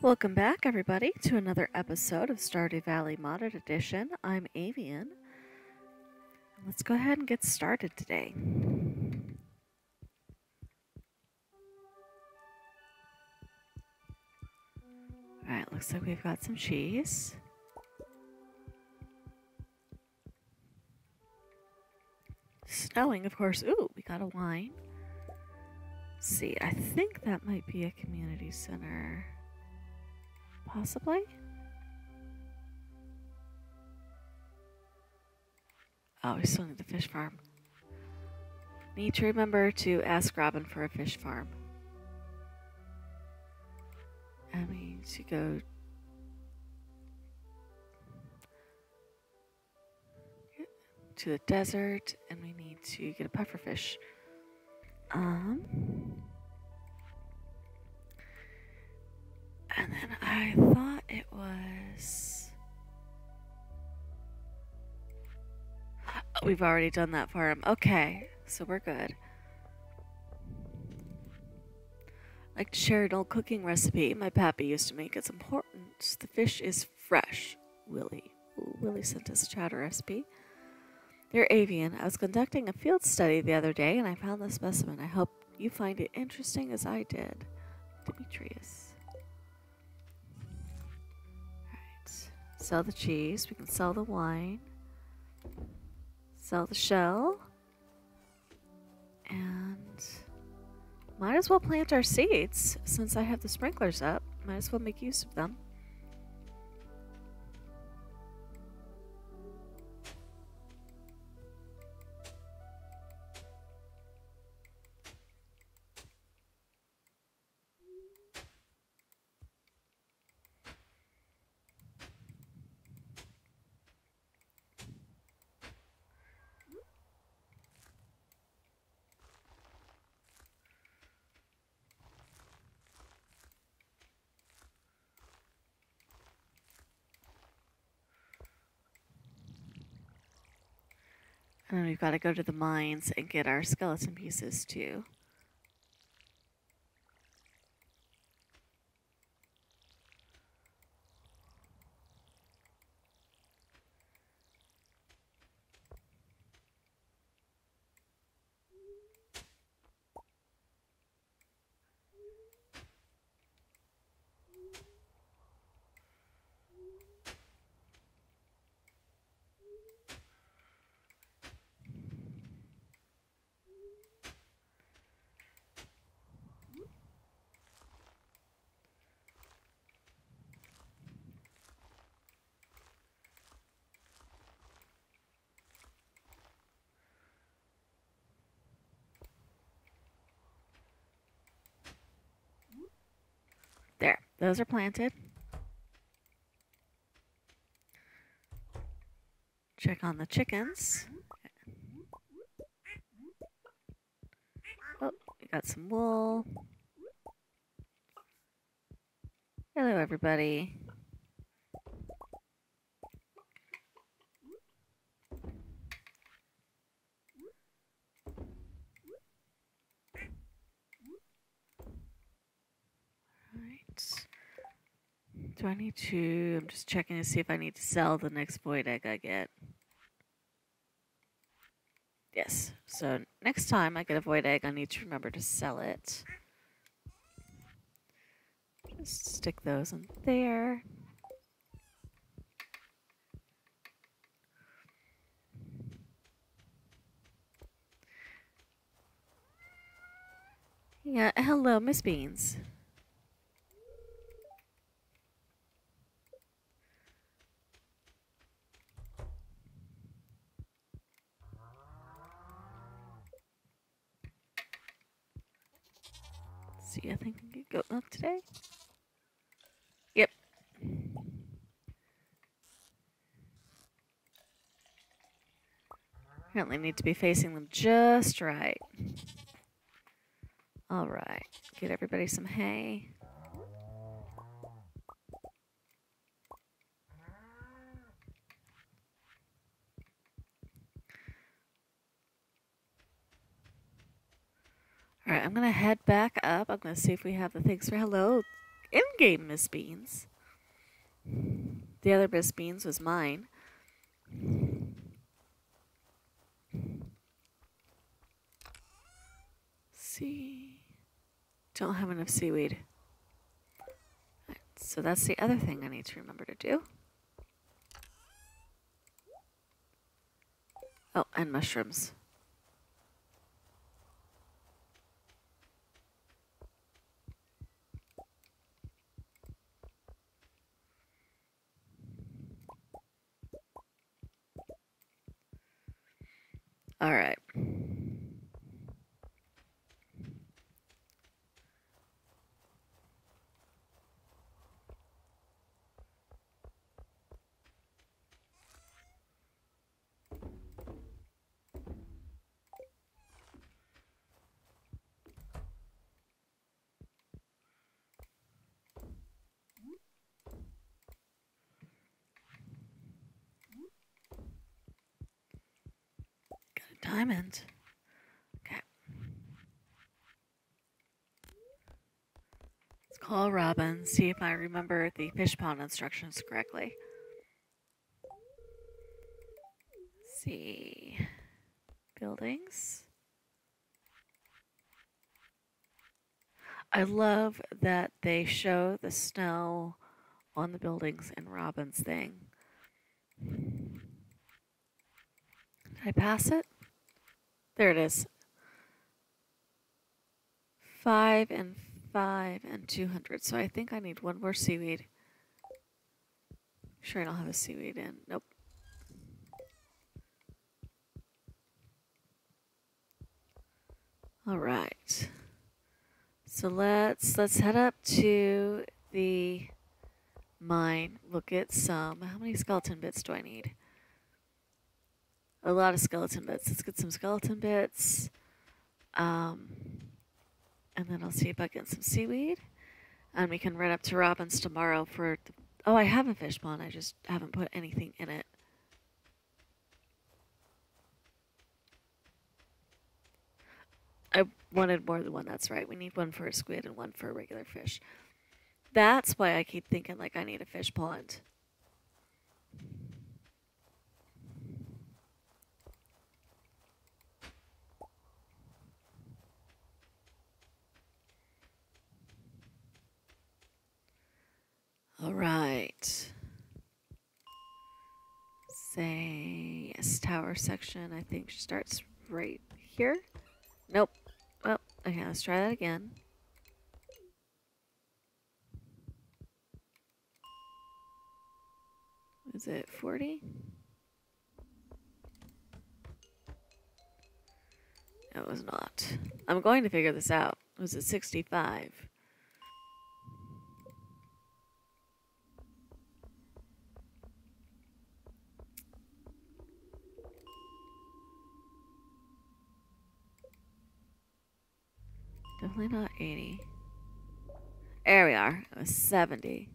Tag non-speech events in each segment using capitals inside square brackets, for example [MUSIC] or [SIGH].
Welcome back, everybody, to another episode of Stardew Valley Modded Edition. I'm Avian. Let's go ahead and get started today. Alright, looks like we've got some cheese. Snowing, of course. Ooh, we got a wine. Let's see, I think that might be a community center. Possibly? Oh, we still need the fish farm. Need to remember to ask Robin for a fish farm. We need to go to the desert and we need to get a pufferfish. Um And then I thought it was. Oh, we've already done that farm. Okay, so we're good. I like to share an old cooking recipe my pappy used to make. It's important. The fish is fresh. Willy. Willy sent us a chowder recipe. Dear Avian, I was conducting a field study the other day and I found this specimen. I hope you find it interesting as I did. Demetrius. Sell the cheese. We can sell the wine. Sell the shell. And might as well plant our seeds since I have the sprinklers up. Might as well make use of them. And then we've got to go to the mines and get our skeleton pieces too. There, those are planted. Check on the chickens. Oh, we got some wool. Hello, everybody. Do I need to? I'm just checking to see if I need to sell the next void egg I get. Yes. So next time I get a void egg, I need to remember to sell it. Just stick those in there. Yeah, hello, Miss Beans. See. I think I get goat milk today. Yep. Apparently need to be facing them just right. All right. Get everybody some hay. All right, I'm going to head back up. I'm going to see if we have the things for hello. in-game Miss Beans. The other Miss Beans was mine. See, don't have enough seaweed. Right, so that's the other thing I need to remember to do. Oh, and mushrooms. All right. Diamond. Okay. Let's call Robin, see if I remember the fish pond instructions correctly. Let's see. Buildings. I love that they show the snow on the buildings in Robin's thing. Did I pass it? There it is. Five and five and 200. So I think I need one more seaweed. Sure I don't have a seaweed in. Nope. All right. So let's let's head up to the mine. We'll get some. How many skeleton bits do I need? A lot of skeleton bits. Let's get some skeleton bits. Um, and then I'll see if I get some seaweed. And we can run up to Robin's tomorrow for... The, oh, I have a fish pond. I just haven't put anything in it. I wanted more than one. That's right. We need one for a squid and one for a regular fish. That's why I keep thinking like I need a fish pond. All right. Say yes, tower section. I think starts right here. Nope. Well, okay, let's try that again. Is it 40? No, it was not. I'm going to figure this out. Was it 65? Definitely not 80. There we are. It was 70.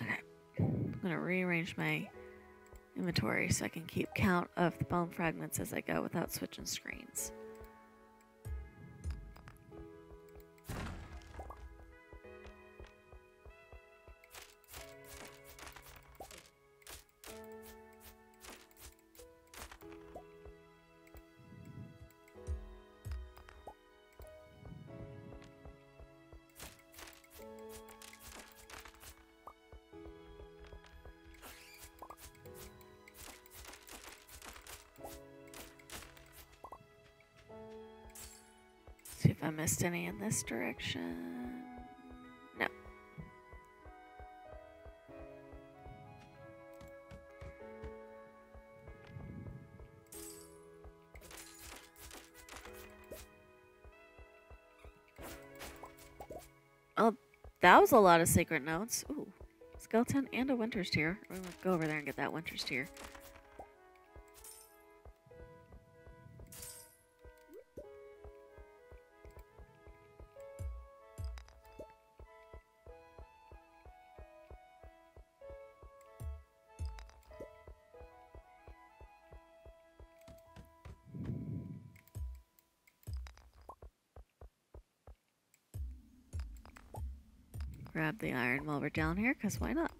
Okay. I'm going to rearrange my inventory so I can keep count of the bone fragments as I go without switching screens. Missed any in this direction. No. Oh, that was a lot of secret notes. Ooh, skeleton and a winter's tear. We're gonna go over there and get that winter's tear. Grab the iron while we're down here, because why not?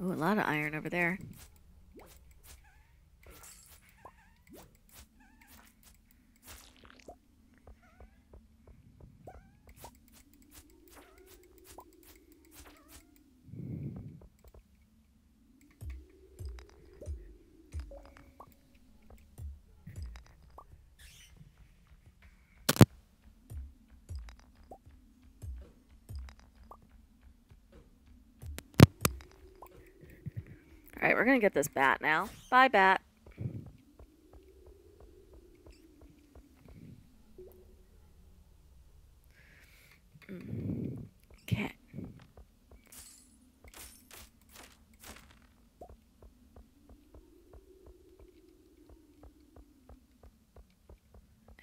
Ooh, a lot of iron over there. Gonna get this bat now. Bye, bat. Okay.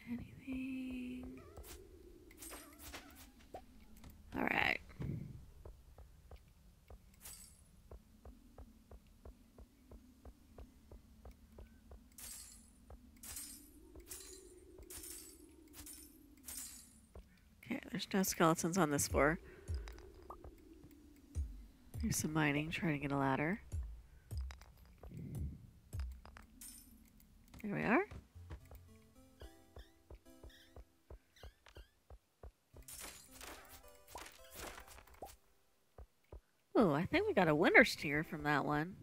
Anything? Alright. Okay, there's no skeletons on this floor. There's some mining, trying to get a ladder. There we are. Oh, I think we got a winter steer from that one.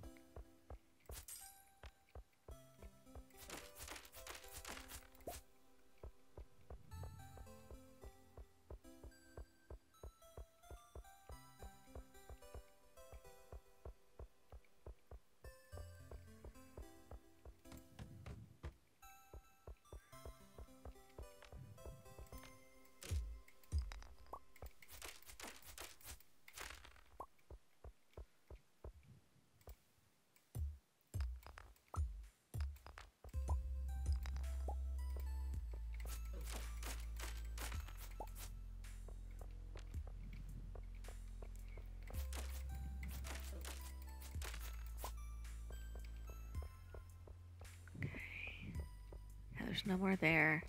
There's no more there.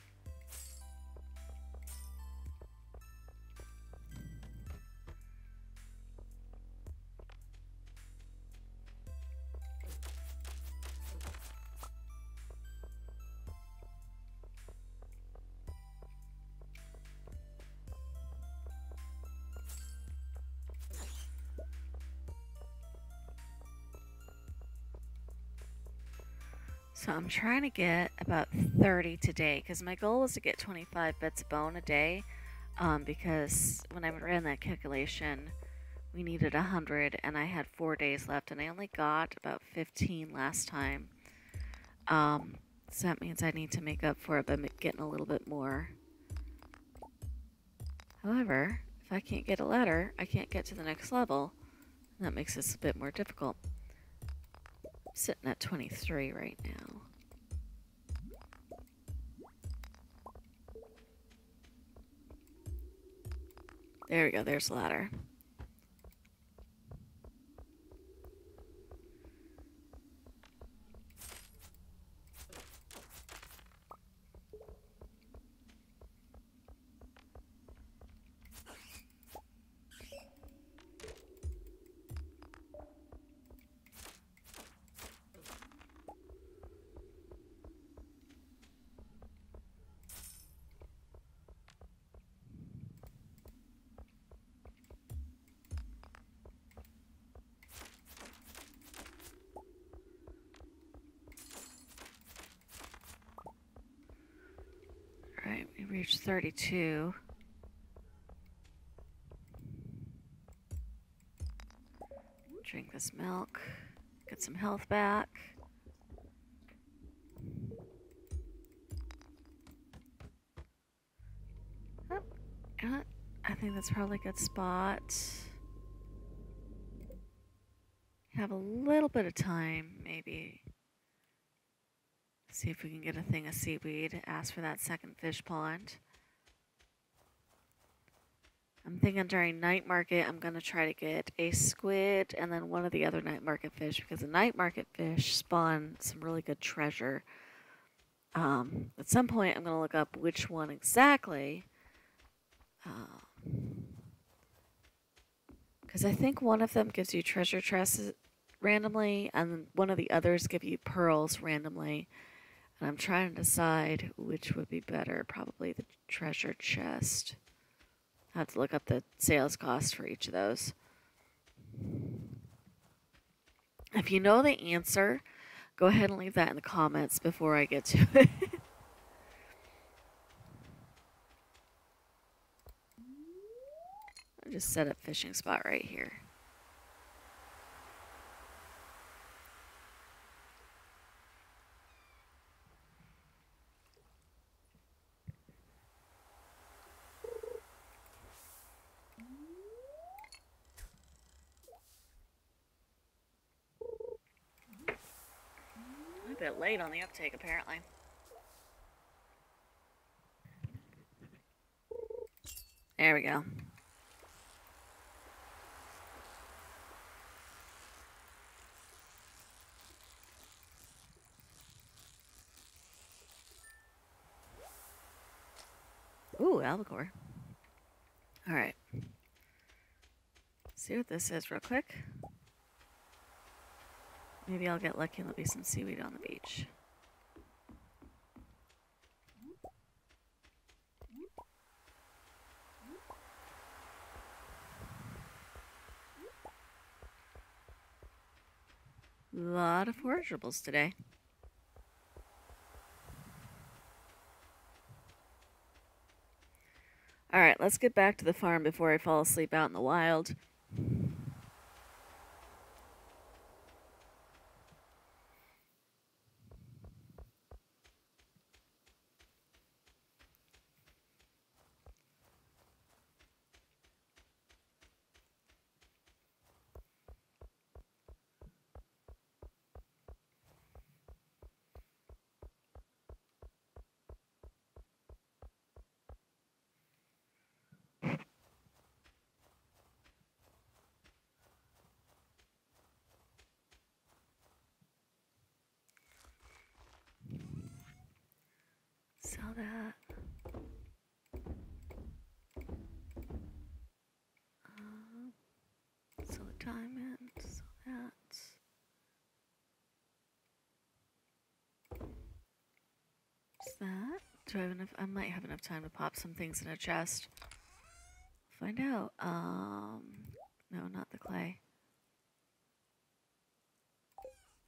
I'm trying to get about 30 today because my goal was to get 25 bits of bone a day. Um, because when I ran that calculation, we needed 100 and I had four days left, and I only got about 15 last time. Um, so that means I need to make up for it by getting a little bit more. However, if I can't get a ladder, I can't get to the next level. And that makes this a bit more difficult. I'm sitting at 23 right now. There we go, there's the ladder. Right, we reached 32. Drink this milk, get some health back. Oh? I think that's probably a good spot. Have a little bit of time, maybe. See if we can get a thing of seaweed. Ask for that second fish pond. I'm thinking during night market, I'm going to try to get a squid and then one of the other night market fish because the night market fish spawn some really good treasure. Um, at some point, I'm going to look up which one exactly. Because uh, I think one of them gives you treasure chests randomly, and one of the others give you pearls randomly. And I'm trying to decide which would be better. Probably the treasure chest. I have to look up the sales cost for each of those. If you know the answer, go ahead and leave that in the comments before I get to [LAUGHS] it. I'll just set up fishing spot right here. Bit late on the uptake, apparently. There we go. Ooh, albacore. All right. See what this is real quick. Maybe I'll get lucky and there'll be some seaweed on the beach. A lot of forageables today. Alright, let's get back to the farm before I fall asleep out in the wild. That. Um, sell a diamond. What's that? Do I have enough? I might have enough time to pop some things in a chest. Find out. Um, no, not the clay.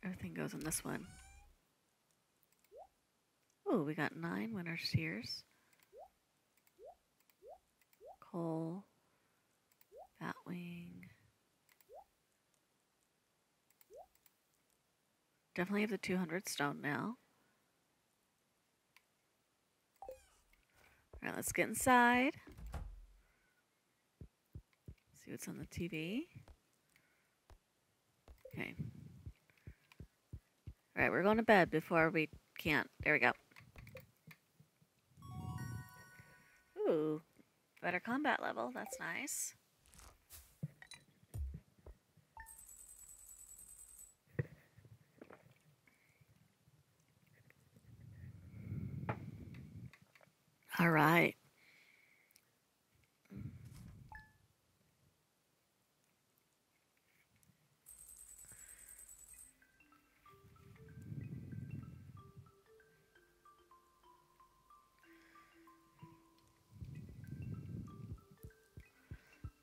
Everything goes in this one. Oh, we got nine winter steers. Coal. Batwing. Definitely have the 200 stone now. Alright, let's get inside. See what's on the TV. Okay. Alright, we're going to bed before we can't. There we go. Better combat level. That's nice. All right.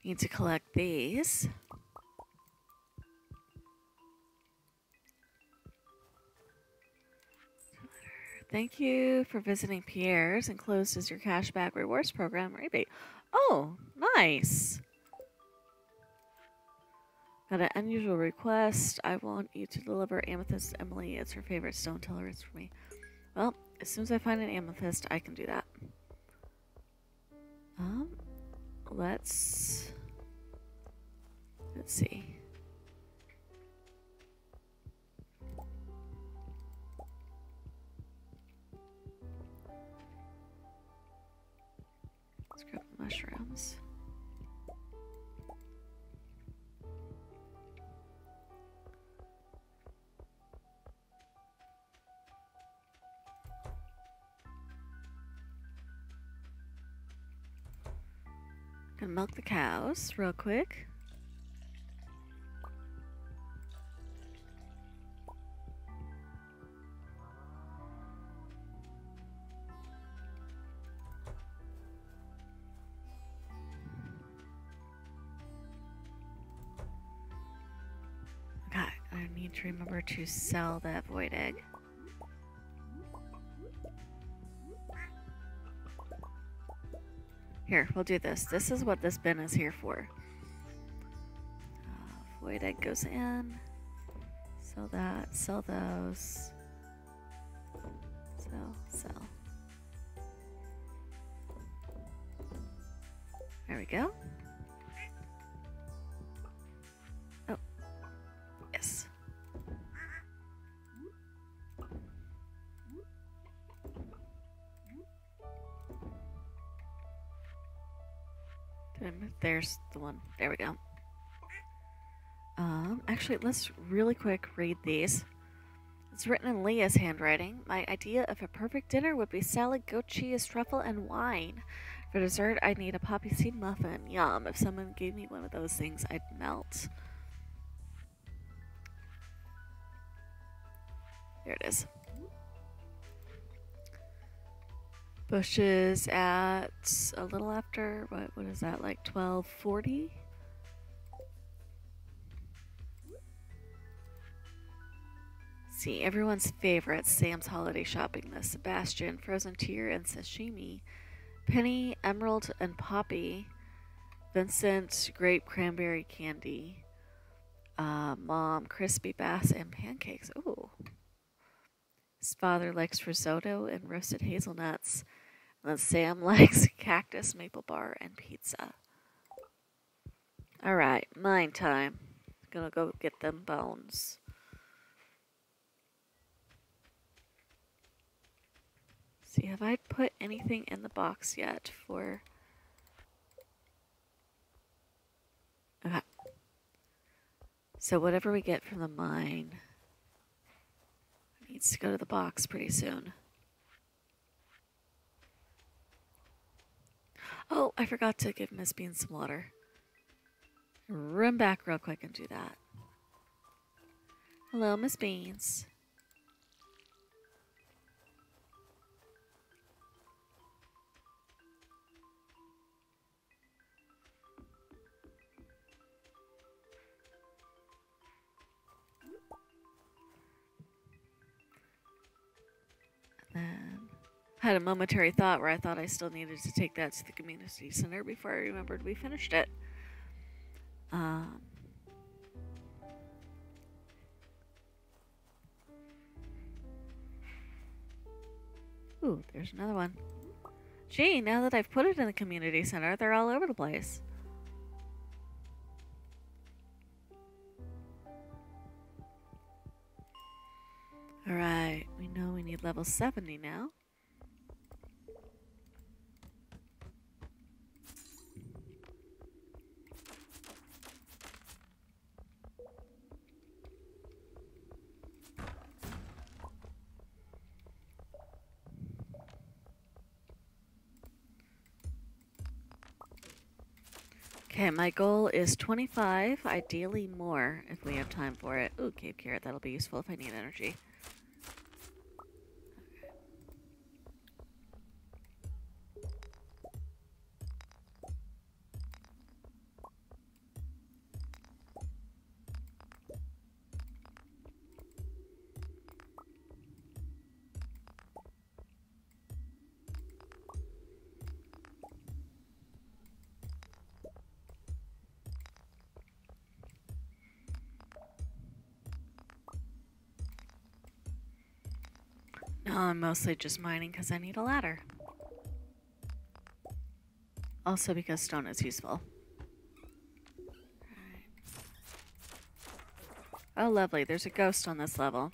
Need to collect these. Thank you for visiting Pierre's. Enclosed is your cashback rewards program rebate. Oh, nice. Got an unusual request. I want you to deliver amethyst to Emily. It's her favorite stone. Tell her it's for me. Well, as soon as I find an amethyst, I can do that. Um, let's let's see. Let's grab mushrooms. Gonna milk the cows real quick. God, I need to remember to sell that void egg. Here, we'll do this. This is what this bin is here for. Uh, void egg goes in. Sell that. Sell those. Sell. Sell. There we go. There's the one. There we go. Um, actually, let's really quick read these. It's written in Leah's handwriting. My idea of a perfect dinner would be salad, goat cheese, truffle, and wine. For dessert, I'd need a poppy seed muffin. Yum. If someone gave me one of those things, I'd melt. There it is. Bushes at a little after what what is that like 1240? See, everyone's favorite Sam's holiday shopping list Sebastian, frozen tear, and sashimi. Penny, emerald, and poppy. Vincent, grape cranberry candy. Uh, Mom, crispy bass and pancakes. Ooh. His father likes risotto and roasted hazelnuts. And then Sam likes [LAUGHS] cactus, maple bar, and pizza. Alright, mine time. Gonna go get them bones. See, have I put anything in the box yet for... Okay. So whatever we get from the mine needs to go to the box pretty soon. Oh, I forgot to give Miss Bean some water. Run back real quick and do that. Hello, Miss Beans. Had a momentary thought where I thought I still needed to take that to the community center before I remembered we finished it. Um, ooh, there's another one. Gee, now that I've put it in the community center, they're all over the place. Alright, we know we need level 70 now. My goal is 25, ideally more if we have time for it. Ooh, cave carrot, that'll be useful if I need energy. I'm mostly just mining because I need a ladder. Also because stone is useful. Oh, lovely. There's a ghost on this level.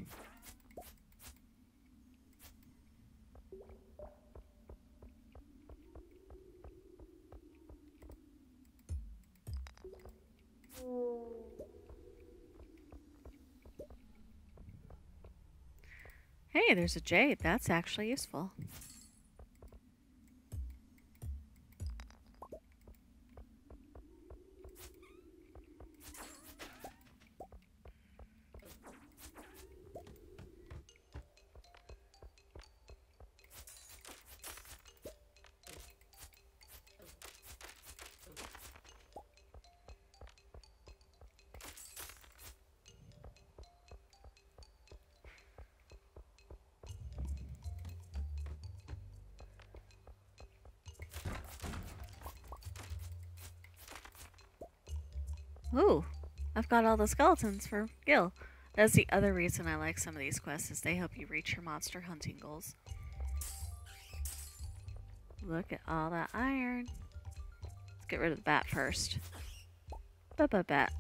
There's a jade. That's actually useful. Ooh, I've got all the skeletons for Gil. That's the other reason I like some of these quests is they help you reach your monster hunting goals. Look at all that iron. Let's get rid of the bat first. Bubba bat.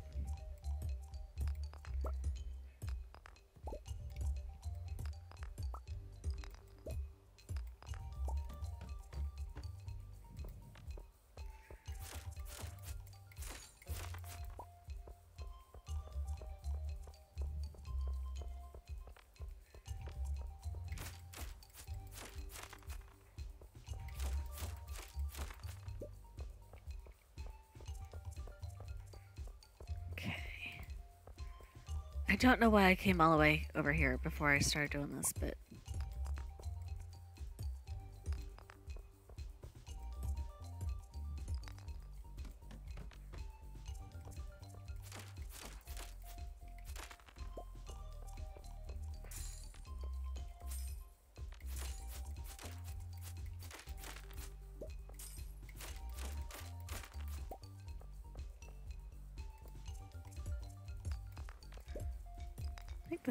I don't know why I came all the way over here before I started doing this, but...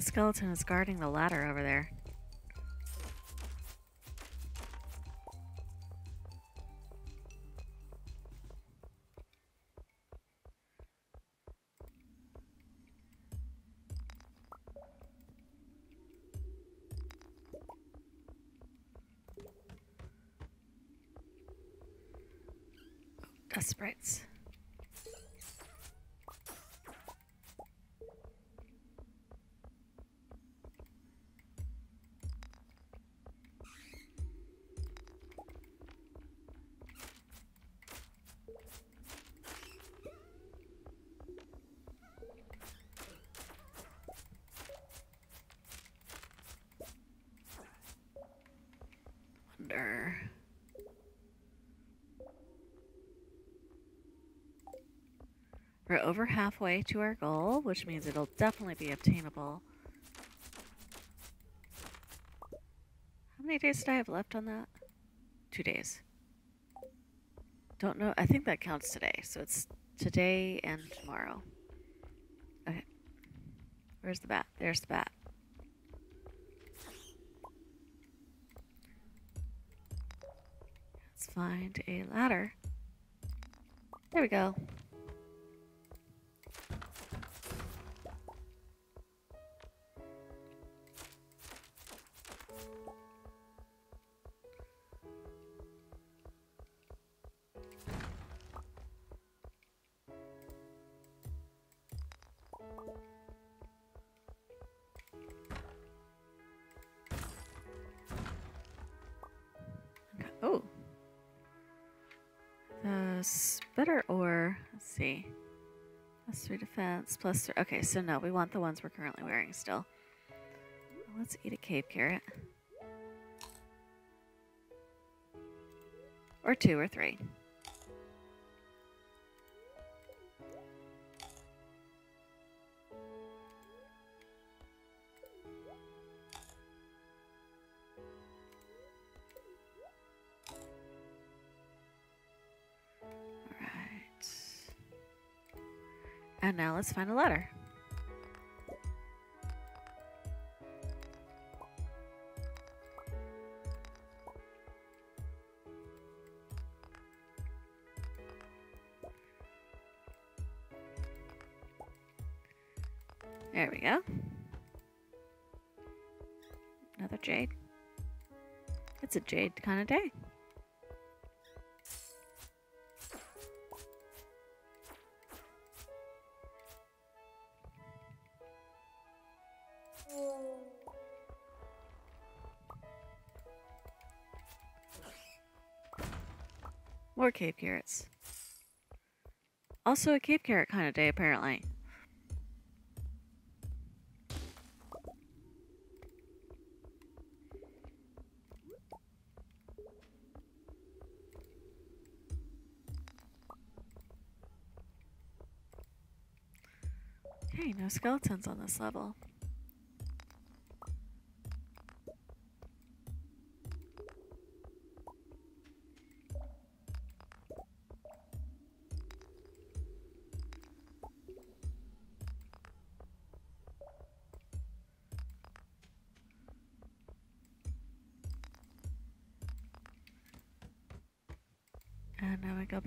skeleton is guarding the ladder over there. We're over halfway to our goal, which means it'll definitely be obtainable. How many days did I have left on that? Two days. Don't know. I think that counts today. So it's today and tomorrow. Okay. Where's the bat? There's the bat. Let's find a ladder. There we go. Oh. The spitter ore. Let's see. Plus three defense, plus three. Okay, so no, we want the ones we're currently wearing still. Let's eat a cave carrot. Or two or three. Let's find a letter. There we go. Another jade. It's a jade kind of day. More cave carrots. Also a cave carrot kind of day, apparently. Okay, no skeletons on this level.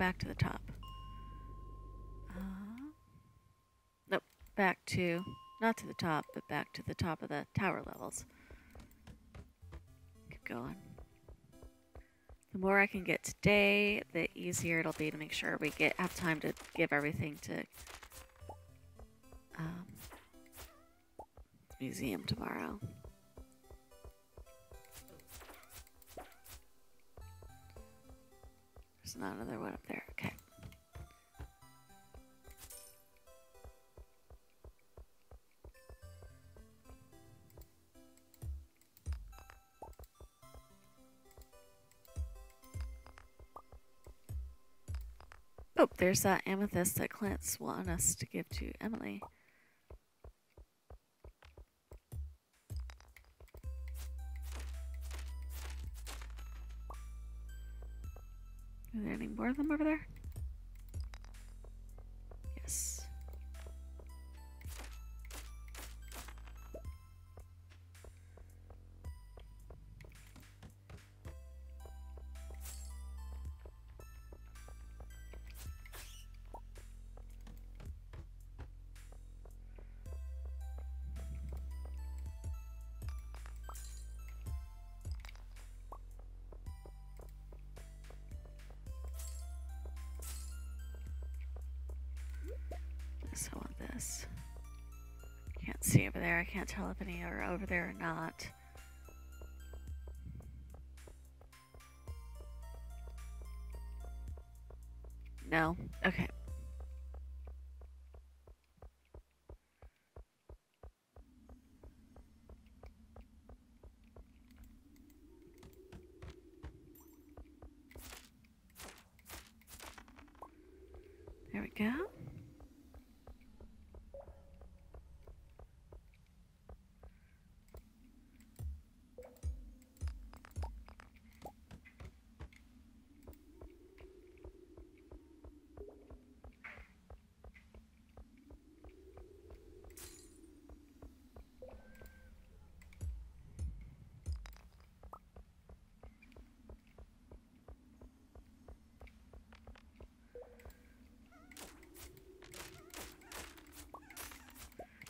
Back to the top. Uh, nope, back to, not to the top, but back to the top of the tower levels. Keep going. The more I can get today, the easier it'll be to make sure we get have time to give everything to um, museum tomorrow. There's not another one up there. Okay. Oh, there's that amethyst that Clint's wanting us to give to Emily. Are there any more of them over there? There. I can't tell if any are over there or not. No? Okay. There we go.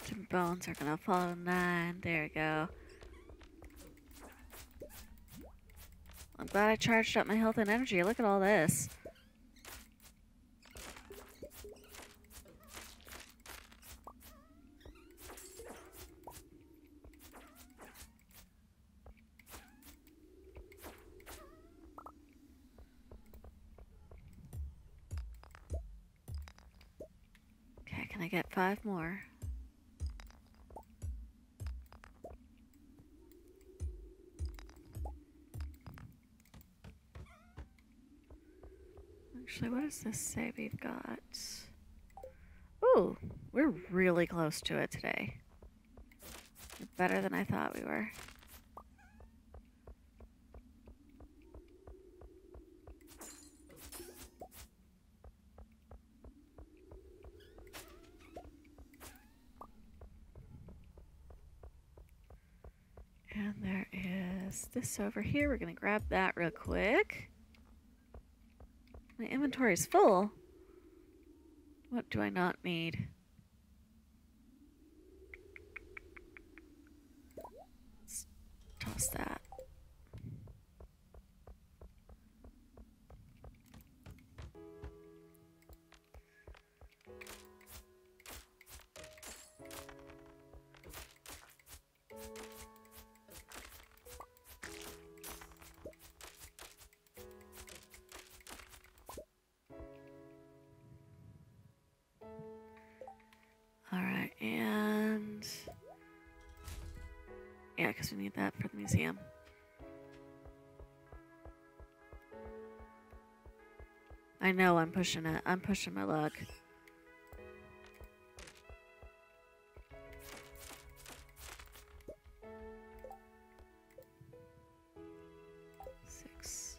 Some bones are gonna follow nine. There we go. I'm glad I charged up my health and energy. Look at all this. Okay, can I get five more? Actually, what does this say we've got? Ooh, we're really close to it today. Better than I thought we were. And there is this over here. We're going to grab that real quick. My inventory is full. What do I not need? Let's toss that. And. Yeah, because we need that for the museum. I know I'm pushing it. I'm pushing my luck. Six.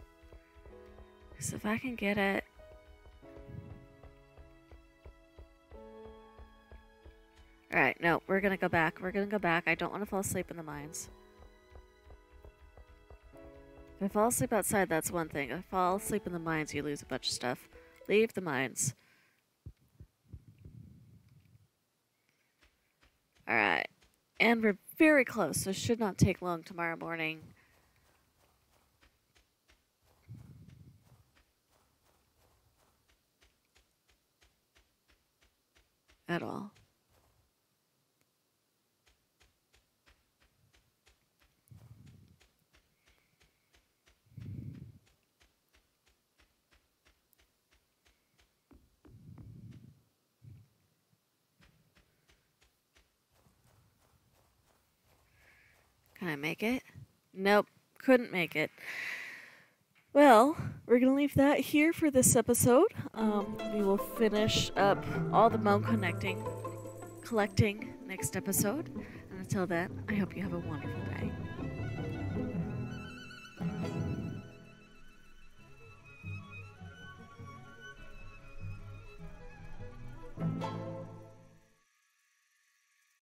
If I can get it. Alright, no, we're gonna go back. We're gonna go back. I don't want to fall asleep in the mines. If I fall asleep outside, that's one thing. If I fall asleep in the mines, you lose a bunch of stuff. Leave the mines. Alright. And we're very close, so should not take long tomorrow morning. At all. Can I make it? Nope, couldn't make it. Well, we're going to leave that here for this episode. Um, we will finish up all the Mount Connecting collecting next episode. And until then, I hope you have a wonderful day.